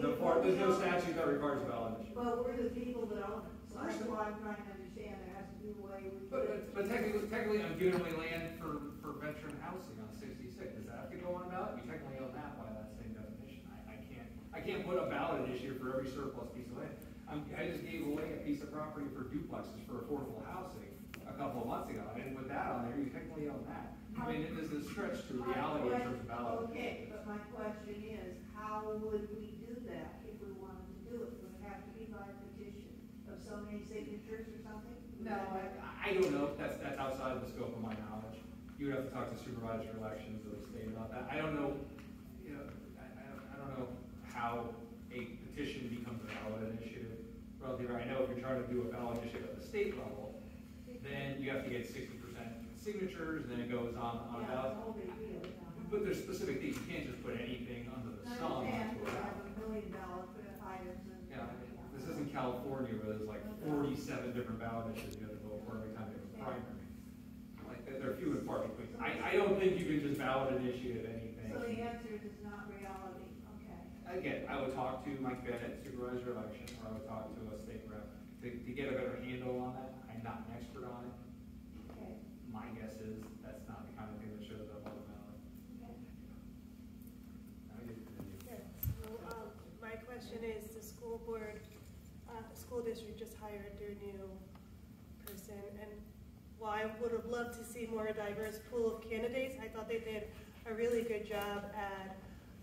sell our But land. we- There's no, far- there's no statute that requires a ballot initiative. Well, we're the people that own it, so that's why I'm trying to understand, there has to be a way we. But, but- but technically, technically, I'm giving away land for, for veteran housing on sixty-six, does that have to go on a ballot? You technically own that by that same definition, I, I can't, I can't put a ballot initiative for every surplus piece of land. I'm, I just gave away a piece of property for duplexes for affordable housing a couple of months ago, didn't put that on there, you technically own that. I mean, it is a stretch to reality in terms of ballot. Okay, but my question is, how would we do that if we wanted to do it? Would it have to be by so many signatures or something? No, I, I don't know, that's, that's outside of the scope of my knowledge. You would have to talk to supervisor elections of the state about that. I don't know, you know, I, I don't, know how a petition becomes a ballot initiative. Relative, I know if you're trying to do a ballot initiative at the state level, then you have to get sixty percent signatures, and then it goes on, on Yeah, ballot. it's a whole big deal. yeah. But there's specific things, you can't just put anything under the I sun understand, onto we have a million dollar items This isn't California where there's like forty-seven different ballot issues you have to vote for every time you have a primary. Like, they're, few and far between. I, I don't think you can just ballot an issue of anything. So the answer is not reality, okay. Again, I would talk to Mike Bennett, supervisor election, or I would talk to a state rep to, to get a better handle on that. I'm not an expert on it. Okay, My guess is that's not the kind of thing that shows up on the ballot. okay. Now you- Yeah, so, um, my question is, the school board, uh, the school district just hired their new person, and while I would have loved to see more diverse pool of candidates, I thought they did a really good job at,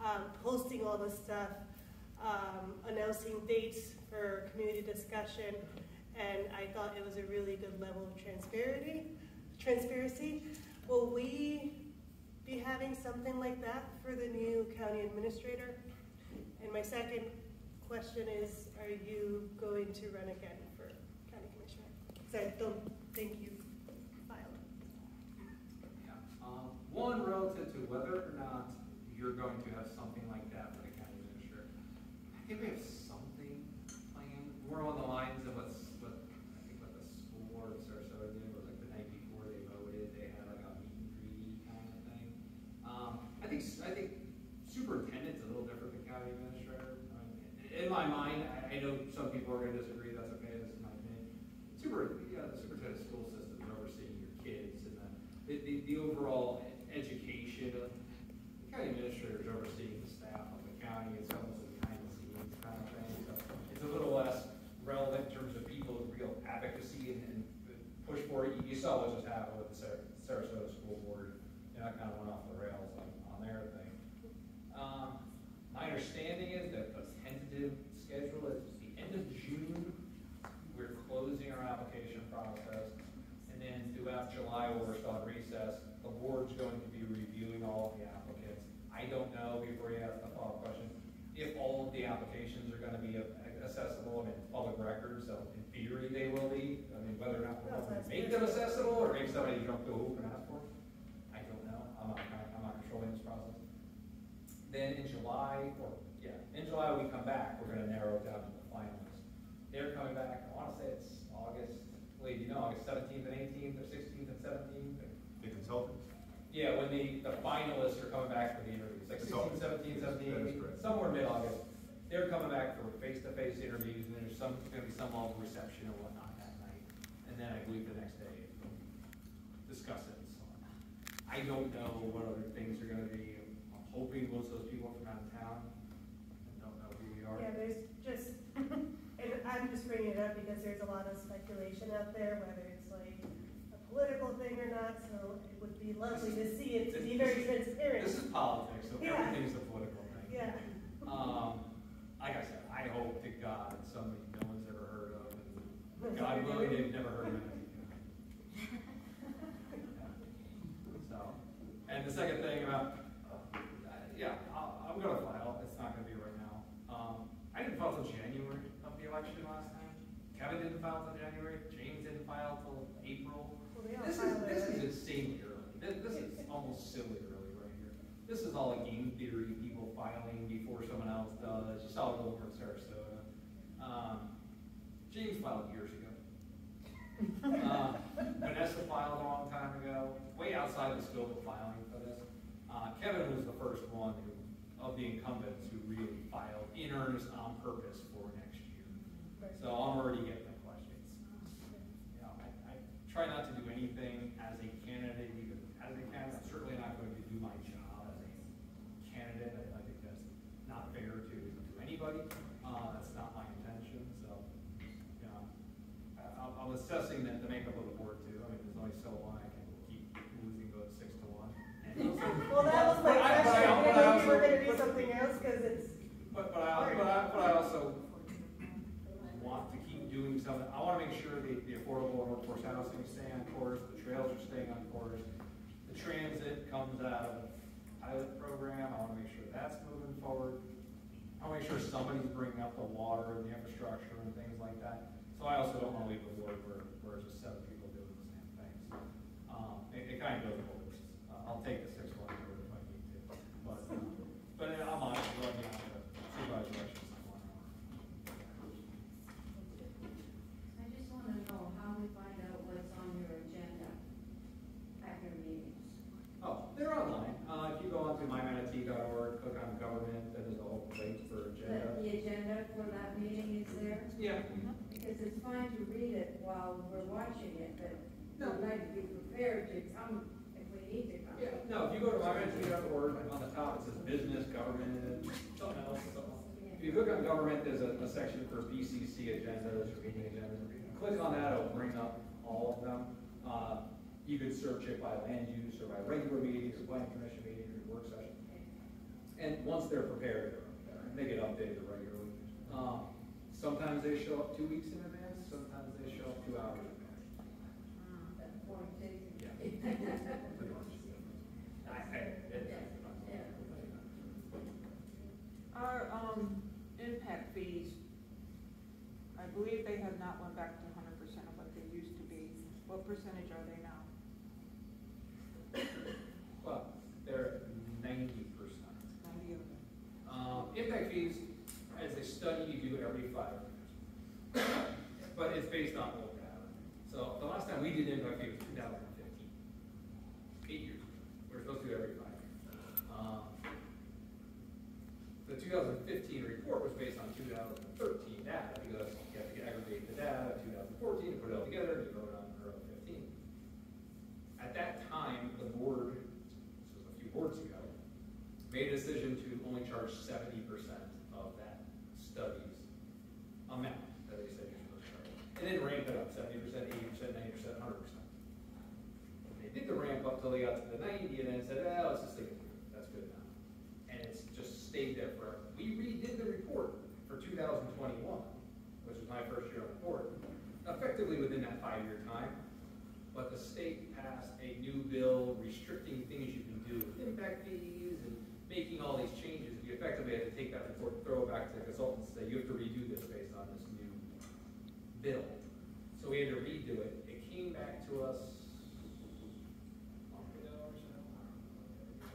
um, posting all the stuff, um, announcing dates for community discussion, and I thought it was a really good level of transparency, transparency. Will we be having something like that for the new county administrator? And my second question is, are you going to run again for county commissioner? Because I don't think you filed. Yeah. Um, one, relative to whether or not you're going to have something like that for the county administrator. I think we have something planned, more on the lines of what's, what, I think what the school board of Sarasota did, was like the night before they voted, they had like a meet and greet kind of thing. Um, I think, I think superintendent's a little different than county administrator. In my mind, I, know some people are gonna disagree, that's okay, this is my opinion. Super, yeah, the superintendent school system overseeing your kids and the, the, the, the overall education the county administrator is overseeing the staff of the county, it's almost a behind the scenes kind of thing, so it's a little less relevant in terms of people with real advocacy and, and push for it. You saw what just happened with the Sar- Sarasota School Board, know, that kind of went off the rails on, on their thing. Um, my understanding is that the tentative schedule is the end of June, we're closing our application process. And then throughout July, we're still on recess, the board's going to be reviewing all of the applicants. I don't know, before you ask the follow-up question, if all of the applications are gonna be accessible and in public records, so in theory they will be. I mean, whether or not No, going to make them accessible or make somebody jump a hoop and ask for them, I don't know. I'm not, I'm not controlling this process. Then in July, or, yeah, in July, we come back, we're gonna narrow it down to the finalists. They're coming back, I wanna say it's August, wait, you know, August seventeenth and eighteenth, or sixteenth and seventeenth? The consultants? Yeah, when the, the finalists are coming back for the interviews, like sixteen, Consultants. seventeen, That is seventeen, correct. somewhere mid-August. They're coming back for face-to-face interviews, and there's some, gonna be some level of reception and whatnot that night. And then I believe the next day, discuss it and so on. I don't know what other things are gonna be, I'm hoping most of those people are from out of town, and don't know who we are. Yeah, there's just, and I'm just bringing it up because there's a lot of speculation out there, whether it's like a political thing or not, so it would be lovely to see it, to be very transparent. This is politics, so Yeah. everything's a political thing. Yeah. Um, like I said, I hope to God it's somebody no one's ever heard of, and God willing, they've never heard of it. So, and the second thing about, uh, yeah, I'll, I'm gonna file, it's not gonna be right now. Um, I didn't file till January of the election last time. Kevin didn't file till January, James didn't file till April. Well, This is, this is insanely. This, is almost silly really, right here. This is all a game theory, people filing before someone else does. You saw it over in Sarasota. Um, James filed years ago. Uh, Vanessa filed a long time ago, way outside the scope of filing for this. Uh, Kevin was the first one who, of the incumbents who really filed in earnest on purpose for next year. So I'm already getting the questions. You know, I, I try not to do anything as a that. So I also don't want to leave the void where, where just seven people doing the same thing. So, um, it, it kind of goes over. Uh, I'll take the six one over if I need to. But, um, but I'm honest, going down to supervisor elections. Oh, they're online. Uh, if you go onto mymanatee.org, click on government, then there's whole link for agenda. The, agenda for that meeting is there? Yeah. Mm -hmm. Because it's fine to read it while we're watching it, but No. we'd like to be prepared to come if we need to come. Yeah, no, if you go to mymanatee.org, on the top, it says business, government, something else, something else. If you look on government, there's a, a section for BCC agendas, or meeting agendas. Click on that, it'll bring up all of them. Uh, you could search it by land use, or by regular meetings, or planning commission meeting, or work session. And once they're prepared, they're up there, and they get updated regularly. Um, sometimes they show up two weeks in advance, sometimes they show up two hours in advance. That's point. Yeah. Pretty much. I, I, Our, um, impact fees, I believe they have not went back to hundred percent of what they used to be. What percentage are they now? Well, they're ninety percent. Ninety of them. Um, impact fees, as a study, you do every five years. But it's based on old data. So the last time we did impact fee was two thousand and fifteen. Eight years ago. We're supposed to do every five years. Um, The two thousand and fifteen report was based on two thousand and thirteen data, because you have to aggregate the data, two thousand and fourteen, put it all together, and you vote on early fifteen. At that time, the board, this was a few boards ago, made a decision to only charge seventy percent of that study's amount that they said you're supposed to charge. And then ramp it up, seventy percent, eighty percent, ninety percent, hundred percent. They did the ramp up till they got to the ninety, and then said, ah, let's just stick it here, that's good enough. And it's just stayed there forever. We redid the report for two thousand twenty-one, which was my first year on the board, effectively within that five-year time. But the state passed a new bill restricting things you can do with impact fees and making all these changes. We effectively had to take that report, throw it back to the consultants, say, you have to redo this based on this new bill. So we had to redo it. It came back to us a month ago or so.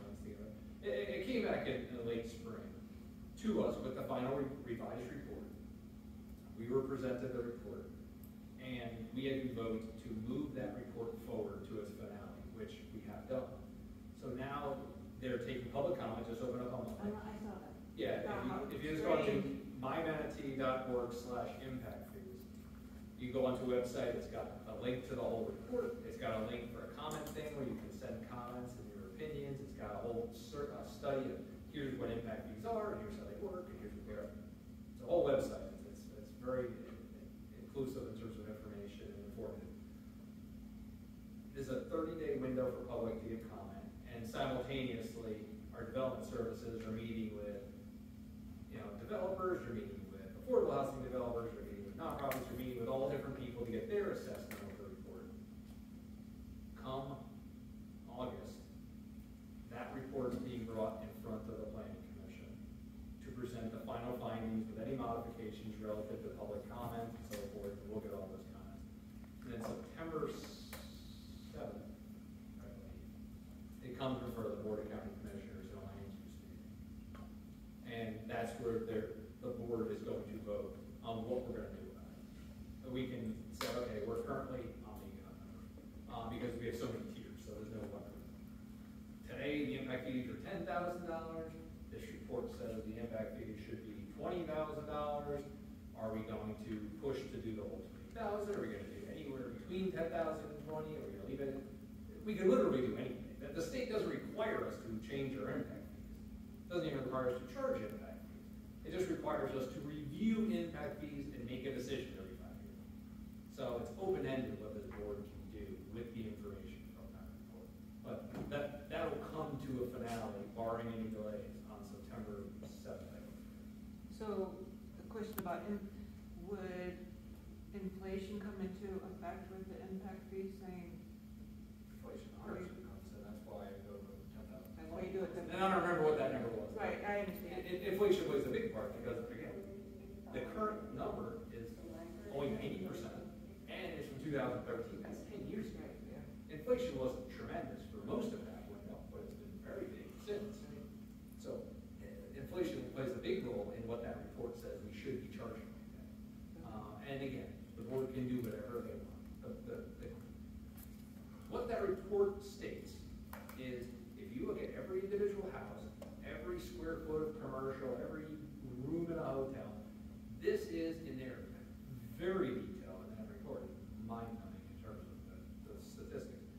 Months ago. It, it, it came back in, in the late spring to us with the final re- revised report. We were presented the report, and we had to vote to move that report forward to its finale, which we have done. So now they're taking public comment, just open up on I, I saw that. Yeah, if you, if you just go to mymanatee.org slash impact fees, you go onto a website, it's got a link to the whole report, it's got a link for a comment thing where you can send comments and your opinions, it's got a whole uh, study of, here's what impact fees are, and here's how they work, and here's what they're, it's a whole website, it's, it's very inclusive in terms of information and informative. There's a thirty-day window for public to give comment, and simultaneously, our development services are meeting with, you know, developers, you're meeting with affordable housing developers, you're meeting with nonprofits, you're meeting with all different people to get their assessment of the report. Come August, that report is being brought in front of the present the final findings with any modifications relative to public comment and so forth, And we'll get all those comments. And then September seventh, I it comes before the Board of County Commissioners in a land use meeting. And that's where the board is going to vote on what we're gonna do about it. We can say, okay, we're currently on the, uh, uh, because we have so many tiers, so there's no one. Today, the impact fees are ten thousand dollars, this report says the impact fee should be twenty thousand dollars. Are we going to push to do the whole twenty thousand, are we gonna do anywhere between ten thousand and twenty, are we gonna leave it? We can literally do anything, the, state doesn't require us to change our impact fees. Doesn't even require us to charge impact fees. It just requires us to review impact fees and make a decision every five years. So it's open-ended what this board can do with the information from that report. But that, that'll come to a finale barring any delays So, the question about, in- would inflation come into effect with the impact fee saying, Inflation ours comes, and that's why I go with ten thousand. like, why you do it? the- And I don't remember what that number was. Right, I I- understand. I- Inflation plays a big part because, again, the current number is only ninety percent and it's from two thousand thirteen, that's ten years ago. Right, yeah. Inflation wasn't tremendous for most of that window, but it's been very big since. So, uh, inflation plays a big role in what that report says we should be charging like that. Uh, and again, the board can do whatever they want. The, the, the, what that report states is, if you look at every individual house, every square foot of commercial, every room in a hotel, this is in their very detailed in that report, it's mind-numbing in terms of the, the statistics.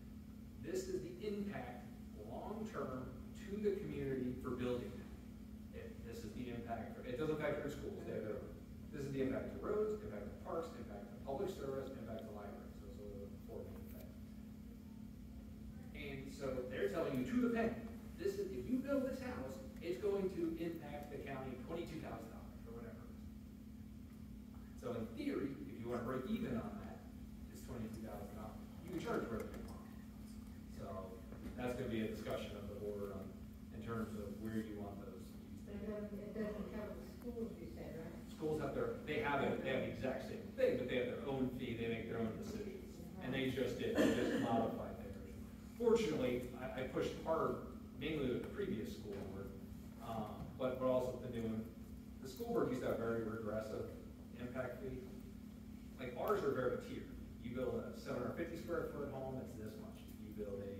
This is the impact, long-term, to the community for building it. It- This is the impact, for- it doesn't affect your schools, they have their, own. this is the impact to roads, impact to parks, impact to public service, impact to libraries, those are the four main things. And so they're telling you to the penny, this is, if you build this house, it's going to impact the county twenty-two thousand dollars or whatever it is. So in theory, if you wanna break even on that, it's twenty-two thousand dollars. You can charge whatever you want. So that's gonna be a discussion of the board on, in terms of where you want those. But it doesn't, it doesn't cover the schools, you said, right? Schools have their, they have it, they have the exact same thing, but they have their own fee, they make their own decisions. And they just did, they just modified their version. Fortunately, I, I pushed hard, mainly with the previous school board, um, but, but also the new one. The school board used to have very regressive impact fee. Like ours are very tiered. You build a seven hundred fifty square foot home, it's this much. You build a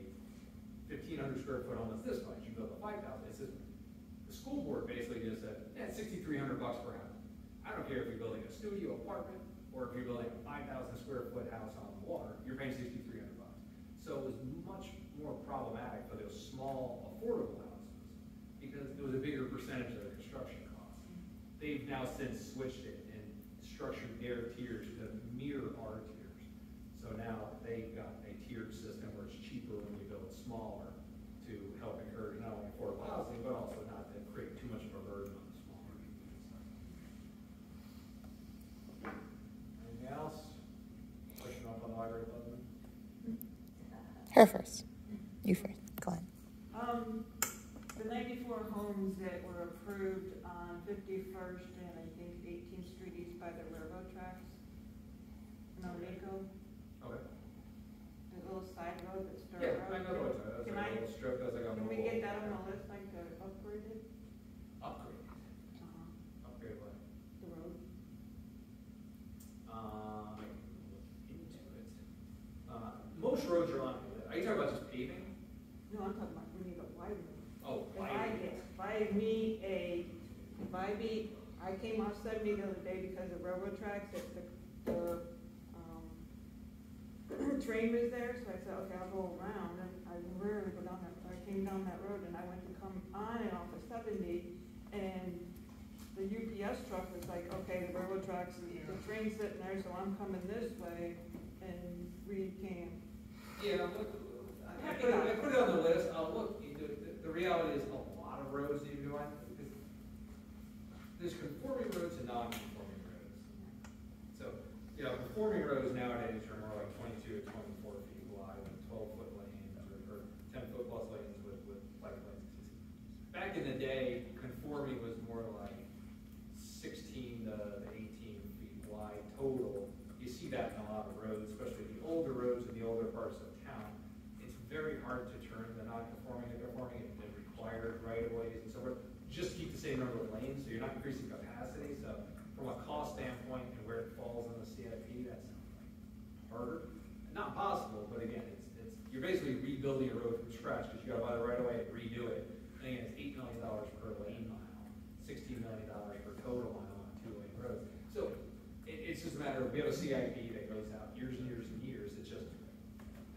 fifteen hundred square foot home, it's this much. You build a five thousand, it's this. much. The school board basically just said, yeah, sixty-three hundred bucks per house. I don't care if you're building a studio apartment, or if you're building a five thousand square foot house on the water, you're paying sixty-three hundred bucks. So it was much more problematic for those small affordable houses, because it was a bigger percentage of the construction cost. They've now since switched it and structured their tiers to mirror our tiers. So now they've got a tiered system where it's cheaper when you build smaller to help encourage not only affordable housing, but also not to create too much of a burden on the smaller communities. Anything else? Question up on library? Her first. You first. Glenn. Um, the ninety-four homes that were approved on fifty-first and I think Eighteenth Street East by the railroad tracks. No, Nico, Okay. the little side road that's dirt Yeah, road. I know what it's, that's Can a I, little strip, that's like a. can we mobile- get that on the list, like to upgrade it? Upgrade, Uh-huh, upgrade what? the road. Um, I can look into it. Uh, most roads are on, are you talking about just paving? No, I'm talking about, we need a wide road. Oh, If I, lighting. if I meet a, if I meet, I came off seventy the other day because of railroad tracks, if the, the, um, train was there, so I said, okay, I'll go around, and I rarely go down that, I came down that road and I went to come on and off of seventy, and the UPS truck was like, okay, the railroad tracks, and the train's sitting there, so I'm coming this way, and Reed came. Yeah, look, I put it, I put it on the list, I'll look, the, the- reality is a lot of roads be on, because there's conforming roads and non-conforming roads. So, you know, conforming roads nowadays are more like twenty-two or twenty-four feet wide, and twelve-foot lanes, or, or ten-foot plus lanes with, with bike lanes. Back in the day, conforming was more like sixteen to eighteen feet wide total. You see that in a lot of roads, especially the older roads in the older parts of town. It's very hard to turn the non-conforming to conforming, and it required right-of-ways and so forth. Just keep the same number of lanes, so you're not increasing capacity, so from a cost standpoint and where it falls on the CIP, that's harder. Not possible, but again, it's, it's, you're basically rebuilding a road from scratch, because you gotta buy the right of way and redo it. And again, it's eight million dollars per lane mile, sixteen million dollars per total mile on two-lane road. So, it, it's just a matter of, we have a CIP that goes out years and years and years, it's just,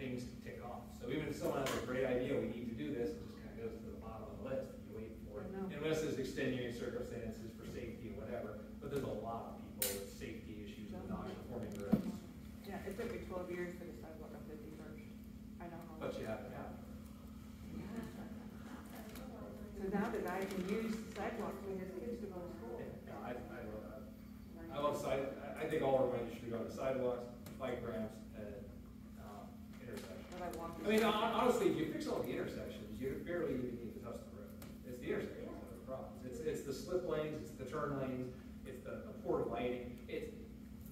things tick off. So even if someone has a great idea, we need to do this, it just kinda goes to the bottom of the list, you wait for it. I know. Unless there's extenuating circumstances for safety or whatever, but there's a lot of people with safety issues with non-conforming roads. Yeah, it took me twelve years for the sidewalk on fifty-first. I know how. But you have to have. So now that I can use the sidewalk for his kids to go to school. Yeah, I, I love that. I love side, I, I think all our money should go to sidewalks, bike ramps, and, um, intersections. But I walk. I mean, hon- honestly, if you fix all the intersections, you barely even need to touch the road. It's the intersections that are the problems. It's, the slip lanes, it's the turn lanes, it's the, poor lighting, it's,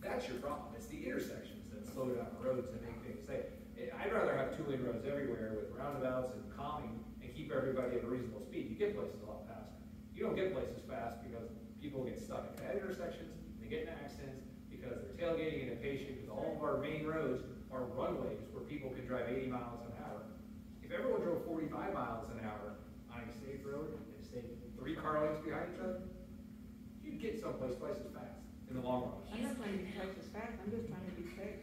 that's your problem. It's the intersections that slow down the roads and make things safe. I- I'd rather have two-lane roads everywhere with roundabouts and calming and keep everybody at a reasonable speed. You get places a lot faster. You don't get places fast because people get stuck at intersections, they get in accidents because they're tailgating and impatient, because all of our main roads are runways where people can drive eighty miles an hour. If everyone drove forty-five miles an hour on a safe road and stayed three car lengths behind each other, you'd get someplace twice as fast. in the long run. I'm not trying to be twice as fast, I'm just trying to be safe.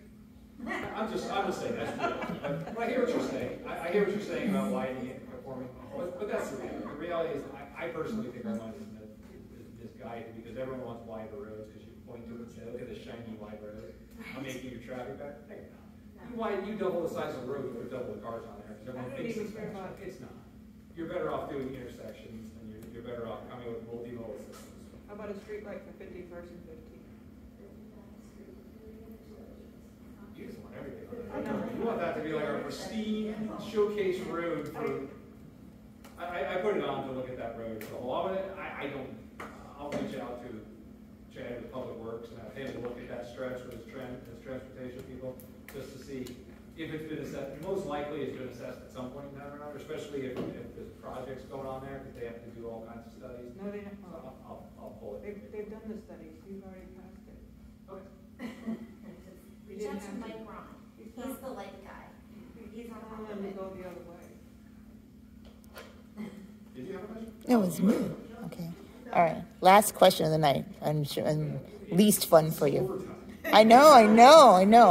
I'm just, I'm just saying, that's real. But but I hear what you're saying, I, I hear what you're saying about widening it for me, but, but that's the reality. The reality is, I, I personally think our money is mis- is misguided, because everyone wants wider roads, because you point to it and say, look at this shiny wide road, I'm making your traffic better. Hey, You widen, you double the size of the road, you put double the cars on there, because everyone thinks it's faster. It's not. You're better off doing intersections, and you're, better off coming with multimodal systems. How about a street light for fifty-first and fifteenth? You just want everything. You want that to be like our pristine showcase road for, I, I, put it on to look at that road, lot of it, I, I don't, I'll reach out to Chad with Public Works and have him look at that stretch with his his transportation people, just to see if it's been assessed, most likely it's been assessed at some point down the road, especially if, if there's projects going on there, because they have to do all kinds of studies. No, they don't, So I'll, I'll, I'll pull it. they've, they've done the studies, you've already passed it. Okay. Reach out to Mike Ron, he's the light guy, mm-hmm. he's on top Tell of to it. go the other way. Did you have a question? It was me. Okay. All right. Last question of the night. I'm sure, and least fun for you. I know, I know, I know.